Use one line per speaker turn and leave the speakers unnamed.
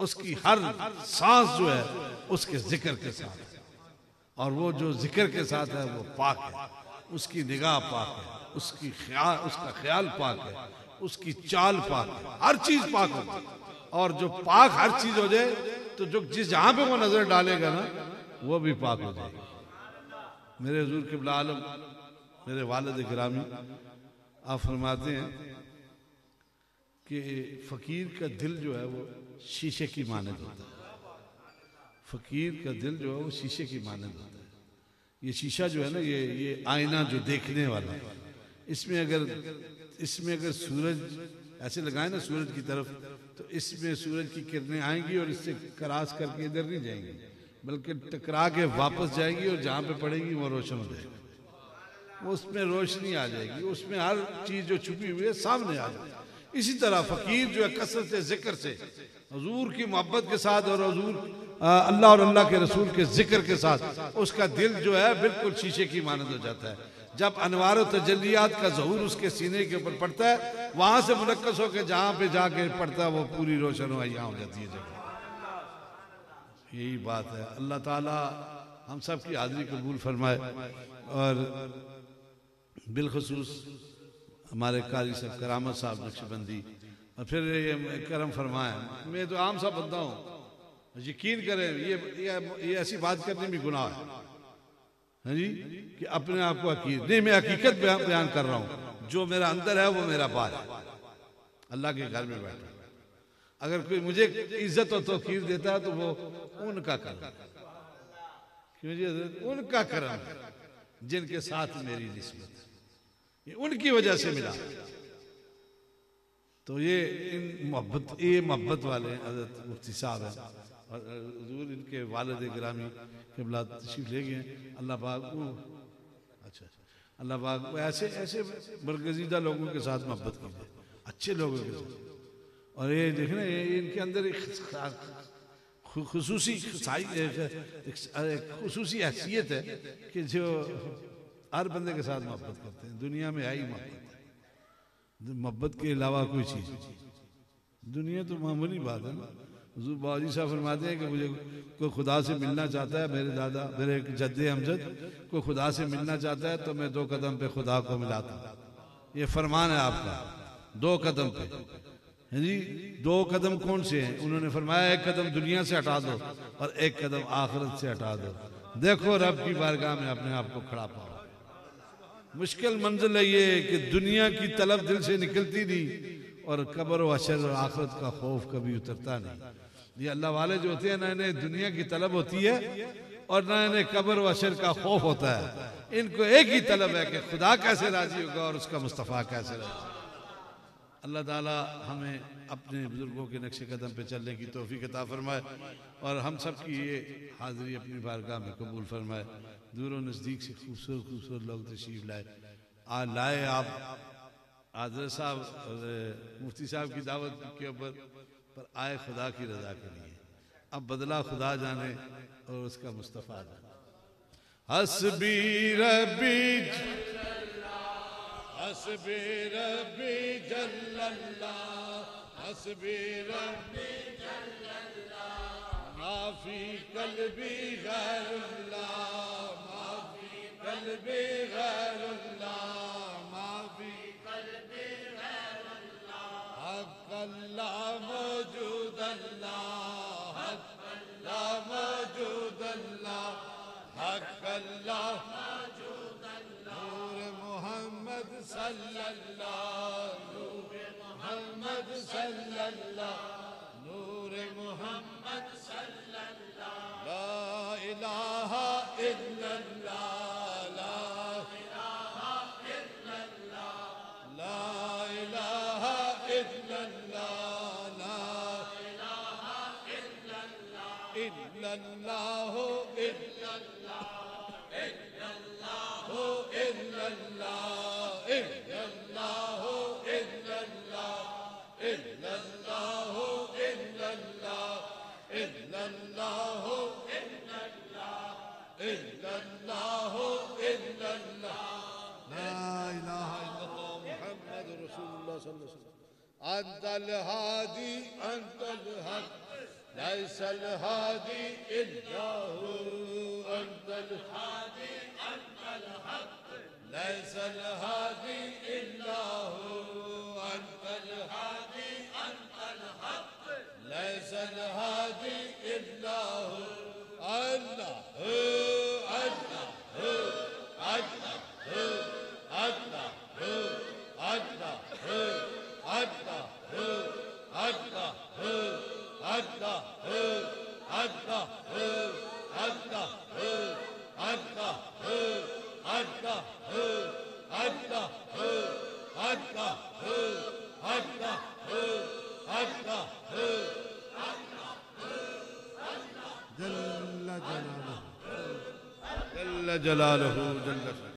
اس کی ہر سانس جو ہے، اس کے ذکر کے ساتھ ہے۔ اور وہ جو ذکر کے ساتھ ہے، وہ پاک ہے۔ اس کی نگاہ پاک ہے، اس کی خیال، اس کا خیال پاک ہے، اس کی چال پاک ہے۔ ہر چیز پاک ہو اور جو پاک ہر چیز ہو جائے، تو جو جس جہاں پہ وہ نظر ڈالے گا نا، وہ بھی پاک ہو جائے گا۔ میرے حضور قبلہ عالم، میرے والد گرامی، آپ فرماتے ہیں کہ فقیر کا دل جو ہے وہ شیشے کی مانند ہوتا ہے۔ فقیر کا دل جو ہے وہ شیشے کی مانند ہوتا ہے۔ یہ شیشہ جو ہے نا، یہ یہ آئینہ جو دیکھنے والا اس میں اگر، اس میں اگر سورج ایسے لگائیں نا سورج کی طرف، تو اس میں سورج کی کرنیں آئیں گی اور اس سے کراس کر کے ادھر نہیں جائیں گی، بلکہ ٹکرا کے واپس جائے گی اور جہاں پہ پڑے گی وہ روشن ہو جائے گی۔ اس میں روشنی آ جائے گی۔ اس میں ہر چیز جو چھپی ہوئی ہے، سامنے آ جائے گی۔ اسی طرح فقیر جو ہے کثرت ذکر سے، حضور کی محبت کے ساتھ اور حضور اللہ اور اللہ کے رسول کے ذکر کے ساتھ اس کا دل جو ہے بالکل شیشے کی مانند ہو جاتا ہے۔ جب انوار و تجلیات کا ظہور اس کے سینے کے اوپر پڑتا ہے، وہاں سے منقص ہو کے جہاں پہ جا کے پڑتا ہے، وہ پوری روشن ہو یہاں ہو جاتی ہے۔ جگہ یہی بات ہے۔ اللہ تعالی ہم سب کی حاضری قبول فرمائے اور بالخصوص ہمارے قاری صاحب کرامت صاحب نقش بندی۔ اور پھر یہ کرم فرمائے میں تو عام سا بندہ ہوں۔ یقین کریں، یہ ایسی بات کرنے بھی گناہ ہے۔ ہاں جی؟ کہ اپنے آپ کو حقیقت نہیں، میں حقیقت بیان کر رہا ہوں۔ جو میرا اندر ہے، وہ میرا بار ہے۔ اللہ کے گھر میں بیٹھا۔ اگر کوئی مجھے عزت و توقیر دیتا ہے تو وہ ان کا کرم۔ جی؟ ان کا کرم جن کے ساتھ میری نسبت۔ یہ ان کی وجہ سے ملا۔ تو یہ ان محبت یہ محبت والے حضرت مفتی صاحب ہیں۔ اور حضور ان کے والد گرامی قبلہ تشریف لے گئے۔ اللہ پاک اچھا،, اچھا اللہ پاک ایسے ایسے برگزیدہ لوگوں کے ساتھ محبت کیجیے اچھے لوگوں کے ساتھ۔ اور یہ دیکھنا، یہ ان کے اندر ایک خصوصی خصوصی حیثیت ہے کہ جو ہر بندے کے ساتھ محبت کرتے ہیں۔ دنیا میں آئی محبت۔ محبت کے علاوہ کوئی چیز۔ دنیا تو معمولی بات ہے نا۔ حضور باجی صاحب فرماتے ہیں کہ مجھے کوئی خدا سے ملنا چاہتا ہے، میرے دادا، میرے جد امجد، کوئی خدا سے ملنا چاہتا ہے تو میں دو قدم پہ خدا کو ملاتا ہوں۔ یہ فرمان ہے آپ کا۔ دو قدم پہ۔ ہاں جی دو قدم کون سے ہیں؟ انہوں نے فرمایا، ایک قدم دنیا سے ہٹا دو اور ایک قدم آخرت سے ہٹا دو۔ دیکھو رب کی بارگاہ میں اپنے آپ کو کھڑا پاؤ۔ مشکل منزل ہے یہ کہ دنیا کی طلب دل سے نکلتی نہیں اور قبر و اشر اور آخرت کا خوف کبھی اترتا نہیں۔ یہ اللہ والے جو ہوتے ہیں نہ انہیں دنیا کی طلب ہوتی ہے اور نہ انہیں قبر و اشر کا خوف ہوتا ہے۔ ان کو ایک ہی طلب ہے کہ خدا کیسے راضی ہوگا اور اس کا مصطفیٰ کیسے راضی اللہ تعالی ہمیں اپنے بزرگوں کے نقش قدم پہ چلنے کی توفیق عطا فرمائے اور ہم سب کی یہ حاضری اپنی بارگاہ میں قبول فرمائے دور و نزدیک سے خوبصورت خوبصورت لوگ تشریف لائے۔ آج لائے آپ۔ حضرت صاحب، مفتی صاحب کی دعوت کے اوپر، پر آئے خدا کی رضا کے لیے۔ اب بدلا خدا جانے اور اس کا مصطفیٰ جانے۔ حسبی ربی حسبی ربی۔ جل اللہ حسبی ربی جل اللہ معافی قلبی غیر اللہ معافی قلبی غیر اللہ معافی قلبی غیر اللہ حق اللہ موجود اللہ حق اللہ موجود اللہ حق اللہ موجود اللہ نور محمد صلی اللہ محمد صلى الله نور محمد صلى الله لا إله إلا الله لا إله إلا الله لا إله إلا الله لا إله إلا الله إلا الله إلا الله إلا الله إلا الله الله إلا الله إلا الله إلا الله لا إله إلا الله محمد رسول الله صلى الله عليه وسلم. أنت الهادي أنت الهادي
ليس الهادي إلا هو أنت الهادي أنت الحق ليس الهادي إلا هو. ليس الهادي إلا هو الله هو الله الله الله الله الله الله الله الله
جل جلاله جل جلاله جل شأنه.